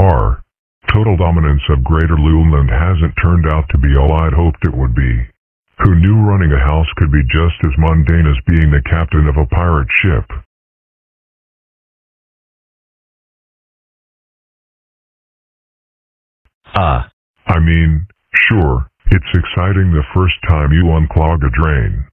R. Total dominance of Greater Luland hasn't turned out to be all I'd hoped it would be. Who knew running a house could be just as mundane as being the captain of a pirate ship? Uh, I mean, sure, it's exciting the first time you unclog a drain.